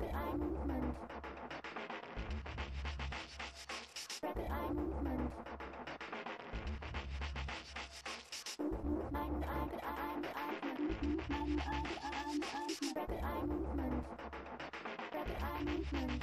Rebel Eye Movement. Rebel Eye Movement. Mind Eye, Eye, Eye, Eye, Eye, Eye, Rebel Eye Movement. Rebel Eye Movement.